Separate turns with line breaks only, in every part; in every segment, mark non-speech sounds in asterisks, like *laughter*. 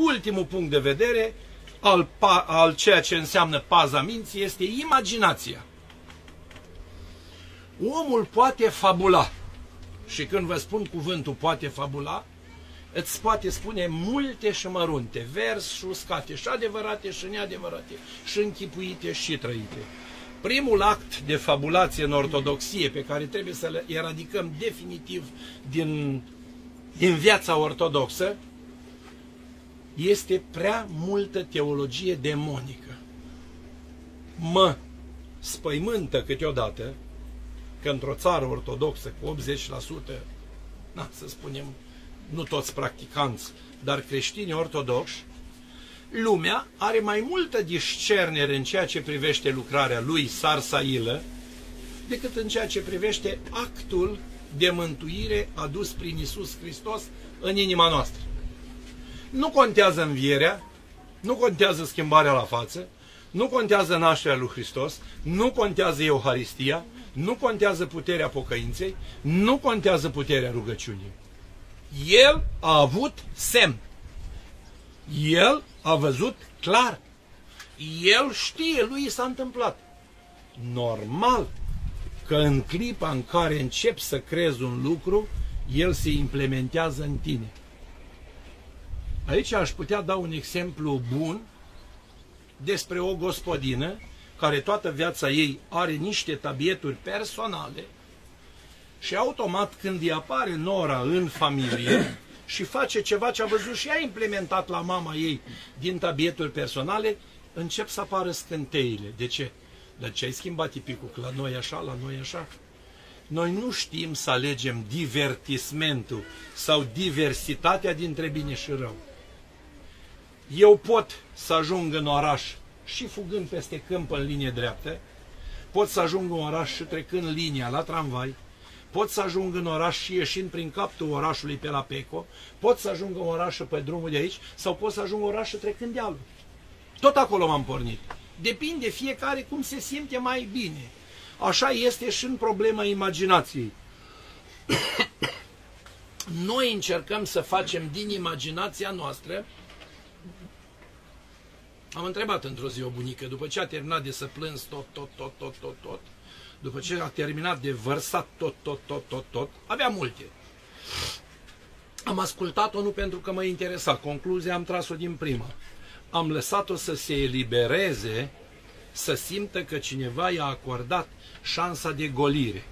ultimul punct de vedere al, al ceea ce înseamnă paza minții este imaginația. Omul poate fabula. Și când vă spun cuvântul poate fabula, îți poate spune multe și mărunte, vers și uscate, și adevărate și neadevărate, și închipuite și trăite. Primul act de fabulație în ortodoxie pe care trebuie să-l eradicăm definitiv din, din viața ortodoxă este prea multă teologie demonică. Mă spăimântă câteodată că într-o țară ortodoxă cu 80%, na, să spunem, nu toți practicanți, dar creștini ortodoxi, lumea are mai multă discernere în ceea ce privește lucrarea lui Sarsailă decât în ceea ce privește actul de mântuire adus prin Isus Hristos în inima noastră. Nu contează învierea, nu contează schimbarea la față, nu contează nașterea lui Hristos, nu contează Euharistia, nu contează puterea pocăinței, nu contează puterea rugăciunii. El a avut semn. El a văzut clar. El știe, lui s-a întâmplat. Normal că în clipa în care începi să crezi un lucru, el se implementează în tine. Aici aș putea da un exemplu bun despre o gospodină care toată viața ei are niște tabieturi personale și automat când îi apare nora în familie și face ceva ce a văzut și a implementat la mama ei din tabieturi personale, încep să apară scânteile. De ce? Dar ce ai schimbat tipicul? Că la noi așa, la noi așa. Noi nu știm să alegem divertismentul sau diversitatea dintre bine și rău. Eu pot să ajung în oraș și fugând peste câmp în linie dreaptă, pot să ajung în oraș și trecând linia la tramvai, pot să ajung în oraș și ieșind prin capul orașului pe la Peco, pot să ajung în oraș și pe drumul de aici, sau pot să ajung în oraș și trecând dealul. Tot acolo m-am pornit. Depinde fiecare cum se simte mai bine. Așa este și în problema imaginației. *coughs* Noi încercăm să facem din imaginația noastră am întrebat într-o zi o bunică, după ce a terminat de să plâns tot, tot, tot, tot, tot, tot, după ce a terminat de vărsat tot, tot, tot, tot, tot, avea multe. Am ascultat-o nu pentru că mă interesa, concluzia am tras-o din prima. Am lăsat-o să se elibereze, să simtă că cineva i-a acordat șansa de golire.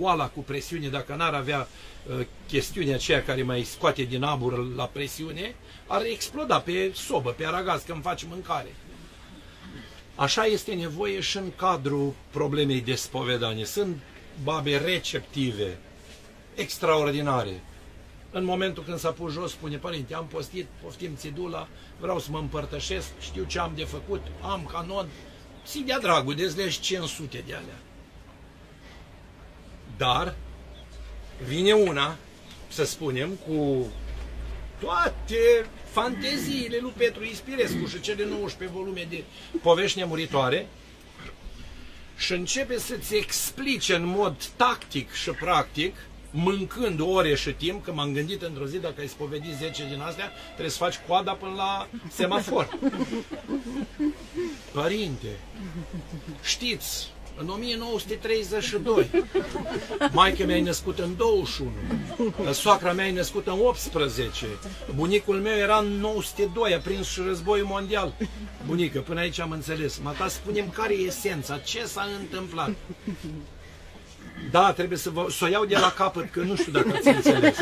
Oala cu presiune, dacă n-ar avea uh, chestiunea aceea care mai scoate din abur la presiune, ar exploda pe sobă, pe aragaz, când faci mâncare. Așa este nevoie și în cadrul problemei de spovedanie. Sunt babe receptive, extraordinare. În momentul când s-a pus jos, spune, părinte, am postit, poftim țidula, vreau să mă împărtășesc, știu ce am de făcut, am canon, si de dragul, dezlegi 500 de alea. Dar vine una, să spunem, cu toate fanteziile lui Petru Ispirescu și cele 19 volume de povești nemuritoare și începe să-ți explice în mod tactic și practic, mâncând ore și timp, că m-am gândit într-o zi, dacă ai spovedit 10 din astea, trebuie să faci coada până la semafor. *laughs* Părinte, știți, în 1932. Maica mea e născut în 21. Soacra mea e născută în 18. Bunicul meu era în 902, a prins și războiul mondial. Bunică, până aici am înțeles. Mata, spunem care e esența, ce s-a întâmplat. Da, trebuie să, vă, să o iau de la capăt, că nu știu dacă ați înțeles.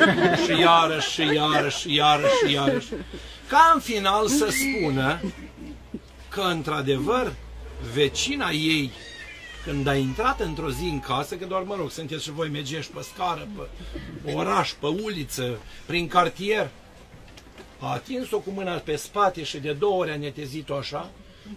Și iarăși, și iarăși, și iarăși, și iarăși. Ca în final să spună că, într-adevăr, vecina ei când a intrat într-o zi în casă, că doar, mă rog, sunteți și voi mergești pe scară, pe oraș, pe uliță, prin cartier, a atins-o cu mâna pe spate și de două ori a netezit-o așa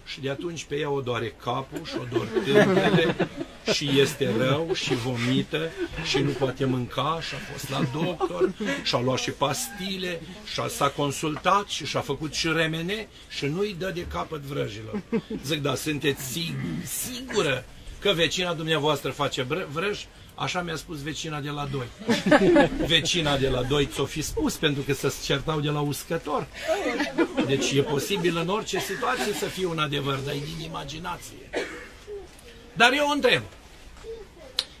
și de atunci pe ea o doare capul și o dor tâmpele și este rău și vomită și nu poate mânca și a fost la doctor și a luat și pastile și s-a consultat și și-a făcut și remene și nu-i dă de capăt vrăjilor. Zic, da, sunteți sig sigură că vecina dumneavoastră face vrăj, Așa mi-a spus vecina de la 2. *laughs* Vecina de la 2 ți-o fi spus pentru că se certau de la uscător. Deci e posibil în orice situație să fie un adevăr, dar e din imaginație. Dar eu întreb.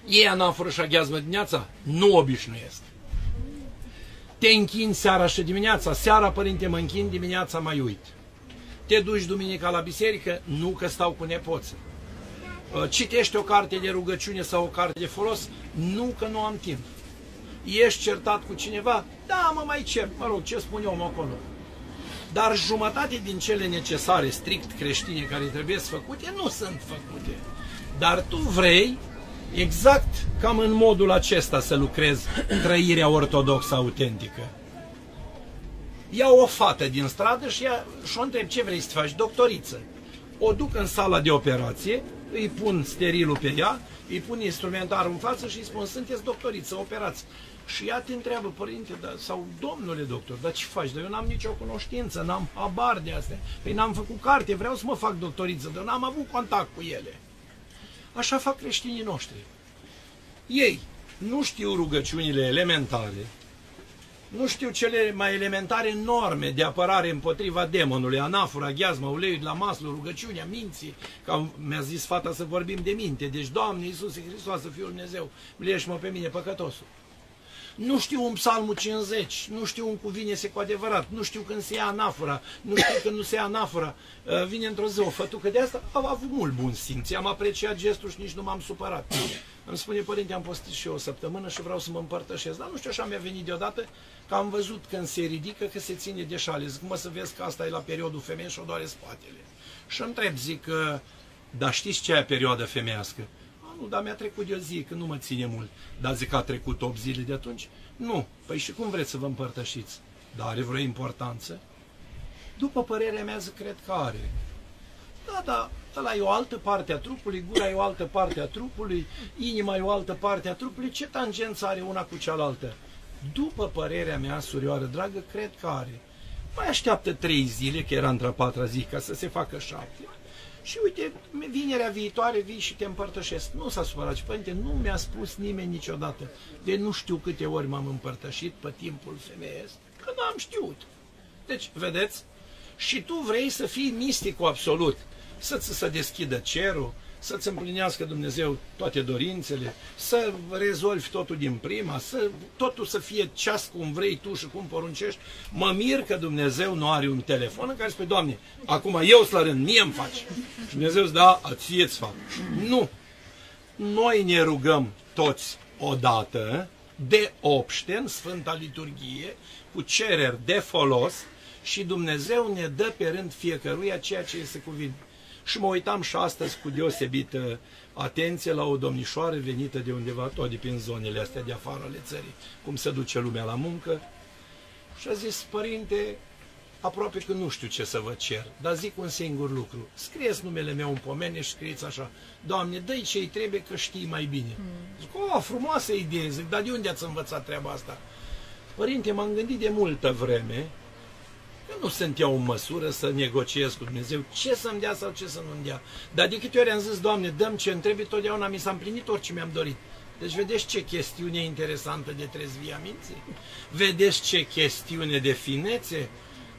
Ei anafură și aghiazmă dimineața? Nu obișnuiesc. Te închin seara și dimineața. Seara, părinte, mă închin, dimineața mai uit. Te duci duminica la biserică? Nu că stau cu nepoță. Uh, citești o carte de rugăciune sau o carte de folos? Nu că nu am timp. Ești certat cu cineva? Da, mă mai cer. Mă rog, ce spun eu acolo? Dar jumătate din cele necesare, strict creștine, care trebuie să făcute, nu sunt făcute. Dar tu vrei, exact cam în modul acesta să lucrezi trăirea ortodoxă autentică. Ia o fată din stradă și, ia, și o întreb ce vrei să faci, doctoriță. O duc în sala de operație, îi pun sterilul pe ea, îi pun instrumentarul în față și îi spun, sunteți doctoriță, operați. Și ea te întreabă, părinte, da, sau domnule doctor, dar ce faci? Dar eu n-am nicio cunoștință, n-am habar de astea. Păi n-am făcut carte, vreau să mă fac doctoriță, dar n-am avut contact cu ele. Așa fac creștinii noștri. Ei nu știu rugăciunile elementare, nu știu cele mai elementare norme de apărare împotriva demonului, anafura, gheazma, uleiul de la maslu, rugăciunea, minții, ca mi-a zis fata să vorbim de minte. Deci, Doamne Iisuse Hristos, să fiu Dumnezeu, milește-mă pe mine, păcătosul. Nu știu un psalmul 50, nu știu un cuvine cu adevărat, nu știu când se ia anafora, nu știu când nu se ia anafora. Uh, vine într-o zi o fătucă de asta, a avut mult bun simț, am apreciat gestul și nici nu m-am supărat. Îmi spune, părinte, am postit și eu o săptămână și vreau să mă împărtășesc. Dar nu știu, așa mi-a venit deodată că am văzut când se ridică că se ține de șale. Zic, mă să vezi că asta e la periodul femei și o doare spatele. Și întreb, zic, dar știți ce e perioada femeiască? Nu, dar mi-a trecut de o zi, că nu mă ține mult. Dar zic că a trecut 8 zile de atunci? Nu. Păi și cum vreți să vă împărtășiți? Dar are vreo importanță? După părerea mea, zic, cred că are. Da, da, ăla e o altă parte a trupului, gura e o altă parte a trupului, inima e o altă parte a trupului, ce tangență are una cu cealaltă? După părerea mea, surioară dragă, cred că are. Mai așteaptă trei zile, că era într-a patra zi, ca să se facă șapte. Și uite, vinerea viitoare vii și te împărtășesc. Nu s-a supărat, părinte, nu mi-a spus nimeni niciodată. De nu știu câte ori m-am împărtășit pe timpul femeiesc, că n-am știut. Deci, vedeți? Și tu vrei să fii misticul absolut, să-ți se deschidă cerul, să-ți împlinească Dumnezeu toate dorințele, să rezolvi totul din prima, să totul să fie ceas cum vrei tu și cum poruncești. Mă mir că Dumnezeu nu are un telefon în care spune, Doamne, acum eu sunt la rând, mie îmi faci. Și Dumnezeu îți da, ție îți fac. Nu. Noi ne rugăm toți odată, de obște, în Sfânta Liturghie, cu cereri de folos și Dumnezeu ne dă pe rând fiecăruia ceea ce este cuvinte. Și mă uitam și astăzi cu deosebită atenție la o domnișoară venită de undeva, tot de prin zonele astea de afară ale țării, cum se duce lumea la muncă. Și a zis, părinte, aproape că nu știu ce să vă cer, dar zic un singur lucru. Scrieți numele meu în pomene și scrieți așa, Doamne, dă-i ce-i trebuie că știi mai bine. Hmm. Zic, o, frumoasă idee, zic, dar de unde ați învățat treaba asta? Părinte, m-am gândit de multă vreme eu nu sunt eu în măsură să negociez cu Dumnezeu ce să-mi dea sau ce să nu-mi dea. Dar de câte ori am zis, Doamne, dăm ce întrebi, totdeauna mi s-a împlinit orice mi-am dorit. Deci vedeți ce chestiune interesantă de trezvia minții? Vedeți ce chestiune de finețe?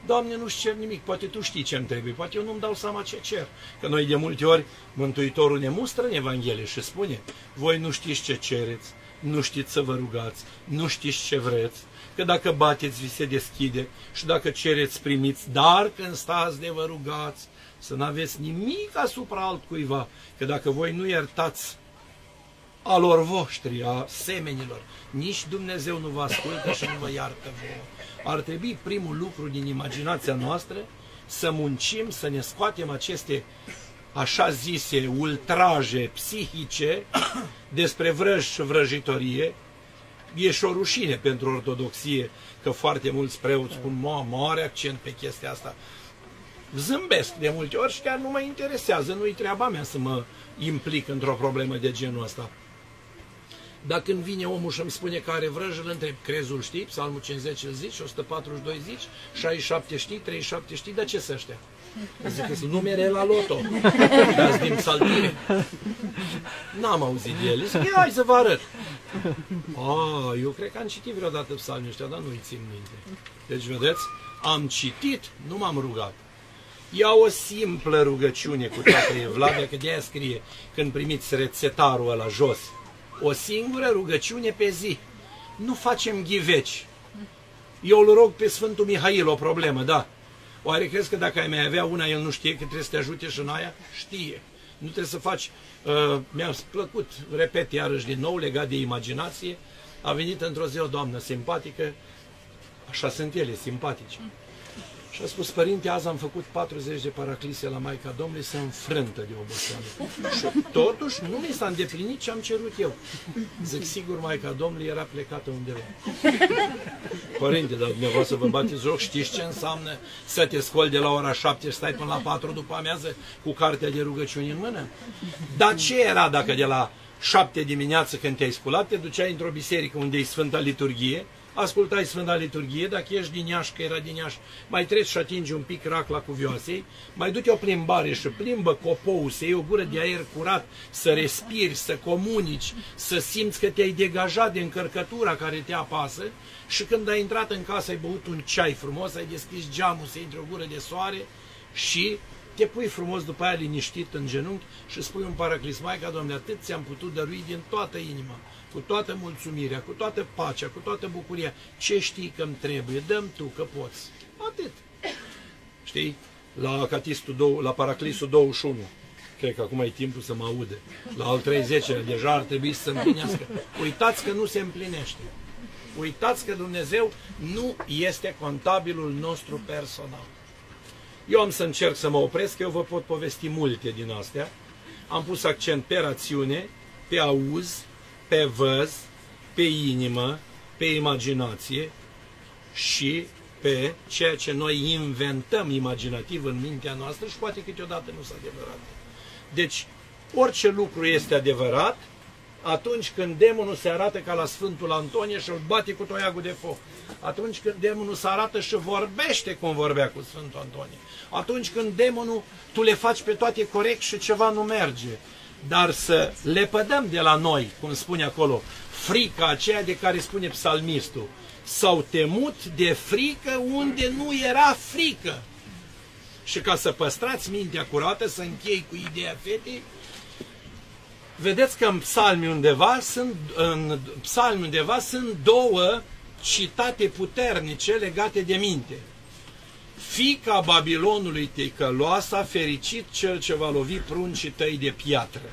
Doamne, nu cer nimic, poate Tu știi ce-mi trebuie, poate eu nu-mi dau seama ce cer. Că noi de multe ori, Mântuitorul ne mustră în Evanghelie și spune, voi nu știți ce cereți, nu știți să vă rugați, nu știți ce vreți, că dacă bateți, vi se deschide și dacă cereți, primiți, dar când stați de vă rugați, să nu aveți nimic asupra altcuiva, că dacă voi nu iertați alor voștri, a semenilor, nici Dumnezeu nu vă ascultă și nu vă iartă vouă. Ar trebui primul lucru din imaginația noastră să muncim, să ne scoatem aceste așa zise ultraje psihice despre vrăj și vrăjitorie, e și o rușine pentru ortodoxie că foarte mulți preoți pun mare accent pe chestia asta. Zâmbesc de multe ori și chiar nu mă interesează, nu-i treaba mea să mă implic într-o problemă de genul ăsta. Dar când vine omul și îmi spune că are vrăjă, îl întreb, crezul știi, psalmul 50 îl zici, 142 zici, 67 știi, 37 știi, dar ce să ăștia? Zic că sunt numere la loto, dați din saltire. N-am auzit de el, zic, hai să vă arăt. A, eu cred că am citit vreodată psalmii ăștia, dar nu-i țin minte. Deci, vedeți, am citit, nu m-am rugat. Ia o simplă rugăciune cu toată evlavia, că de-aia scrie când primiți rețetarul ăla jos. O singură rugăciune pe zi. Nu facem ghiveci. Eu îl rog pe Sfântul Mihail o problemă, da. Oare crezi că dacă ai mai avea una, el nu știe că trebuie să te ajute și în aia? Știe. Nu trebuie să faci... Uh, mi-a plăcut, repet iarăși din nou, legat de imaginație. A venit într-o zi o doamnă simpatică, așa sunt ele, simpatice. Și a spus, părinte, azi am făcut 40 de paraclise la Maica Domnului, să înfrântă de oboseală. Și totuși nu mi s-a îndeplinit ce am cerut eu. Zic, sigur, Maica Domnului era plecată undeva. Părinte, dar dumneavoastră vă bateți joc, știți ce înseamnă să te scoli de la ora 7 și stai până la 4 după amiază cu cartea de rugăciuni în mână? Dar ce era dacă de la 7 dimineață când te-ai sculat, te duceai într-o biserică unde e Sfânta Liturghie, ascultai Sfânta Liturghie, dacă ești din Iași, că era din Iași, mai treci și atingi un pic racla cuvioasei, mai du-te o plimbare și plimbă copou, să iei o gură de aer curat, să respiri, să comunici, să simți că te-ai degajat de încărcătura care te apasă și când ai intrat în casă, ai băut un ceai frumos, ai deschis geamul să intri o gură de soare și te pui frumos după aia liniștit în genunchi și spui un paraclis, Maica Doamne, atât ți-am putut dărui din toată inima cu toată mulțumirea, cu toată pacea, cu toată bucuria, ce știi că îmi trebuie, dăm tu că poți. Atât. Știi? La catistul, la paraclisul 21, cred că acum e timpul să mă aude, la al 30 deja ar trebui să se împlinească. Uitați că nu se împlinește. Uitați că Dumnezeu nu este contabilul nostru personal. Eu am să încerc să mă opresc, eu vă pot povesti multe din astea. Am pus accent pe rațiune, pe auz, pe văz, pe inimă, pe imaginație și pe ceea ce noi inventăm imaginativ în mintea noastră și poate câteodată nu sunt adevărat. Deci, orice lucru este adevărat atunci când demonul se arată ca la Sfântul Antonie și îl bate cu toiagul de foc. Atunci când demonul se arată și vorbește cum vorbea cu Sfântul Antonie. Atunci când demonul tu le faci pe toate corect și ceva nu merge dar să lepădăm de la noi, cum spune acolo, frica aceea de care spune psalmistul. S-au temut de frică unde nu era frică. Și ca să păstrați mintea curată, să închei cu ideea fetei, vedeți că în psalmi undeva sunt, în psalmi undeva sunt două citate puternice legate de minte. Fica Babilonului ticăloasa, fericit cel ce va lovi pruncii tăi de piatră.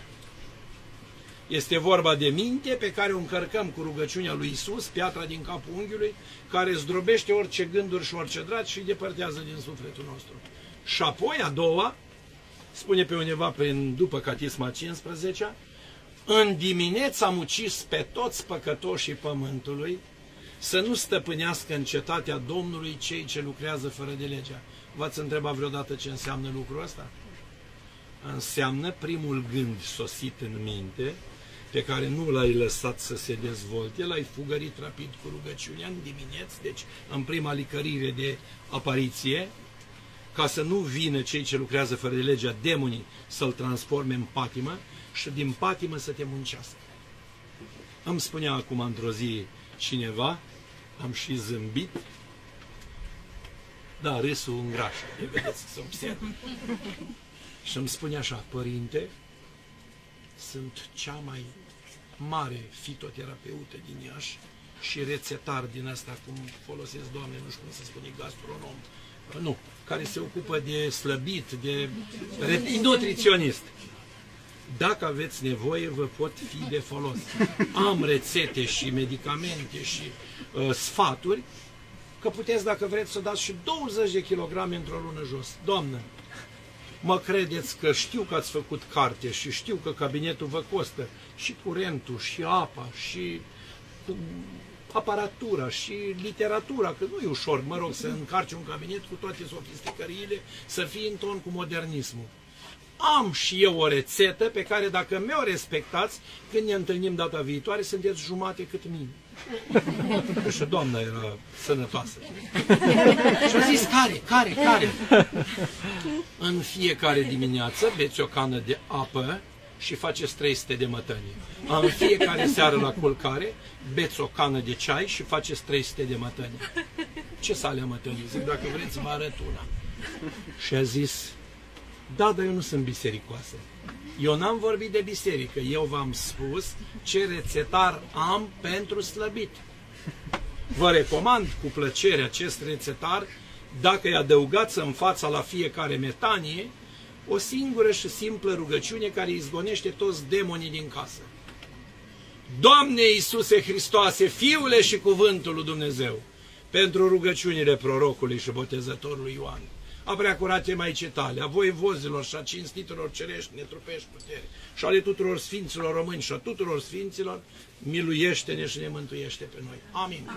Este vorba de minte pe care o încărcăm cu rugăciunea lui Isus, piatra din capul unghiului, care zdrobește orice gânduri și orice dragi și îi depărtează din sufletul nostru. Și apoi, a doua, spune pe undeva prin, după Catisma 15 în dimineața am ucis pe toți păcătoșii pământului, să nu stăpânească în cetatea Domnului cei ce lucrează fără de legea. V-ați întrebat vreodată ce înseamnă lucrul ăsta? Înseamnă primul gând sosit în minte, pe care nu l-ai lăsat să se dezvolte, l-ai fugărit rapid cu rugăciunea în dimineață, deci în prima licărire de apariție, ca să nu vină cei ce lucrează fără de legea, demonii, să-l transforme în patimă și din patimă să te muncească. Îmi spunea acum într-o zi cineva, am și zâmbit. Da, râsul îngrașă, de vedeți, să observă. *laughs* Și îmi spune așa, părinte, sunt cea mai mare fitoterapeută din Iași și rețetar din asta, cum folosesc, doamne, nu știu cum să spune, gastronom, nu, care se ocupă de slăbit, de *laughs* nutriționist. Dacă aveți nevoie, vă pot fi de folos. Am rețete și medicamente și uh, sfaturi, că puteți, dacă vreți, să dați și 20 de kilograme într-o lună jos. Doamnă, mă credeți că știu că ați făcut carte și știu că cabinetul vă costă și curentul, și apa, și aparatura, și literatura, că nu e ușor, mă rog, să încarci un cabinet cu toate sofisticăriile, să fii în ton cu modernismul am și eu o rețetă pe care dacă mi-o respectați, când ne întâlnim data viitoare, sunteți jumate cât mine. Că *laughs* și doamna era sănătoasă. *laughs* și a zis, care, care, care? *laughs* În fiecare dimineață beți o cană de apă și faceți 300 de mătănii. În fiecare seară la culcare beți o cană de ceai și faceți 300 de mătănii. Ce sale mătănii? Zic, dacă vreți, vă arăt una. Și a zis, da, dar eu nu sunt bisericoasă. Eu n-am vorbit de biserică, eu v-am spus ce rețetar am pentru slăbit. Vă recomand cu plăcere acest rețetar dacă îi adăugați în fața la fiecare metanie o singură și simplă rugăciune care izgonește toți demonii din casă. Doamne Iisuse Hristoase, Fiule și Cuvântul lui Dumnezeu, pentru rugăciunile prorocului și botezătorului Ioan, a preacurate mai tale, a voievozilor și a cinstitelor cerești, netrupești puteri, și ale tuturor sfinților români și a tuturor sfinților, miluiește-ne și ne mântuiește pe noi. Amin.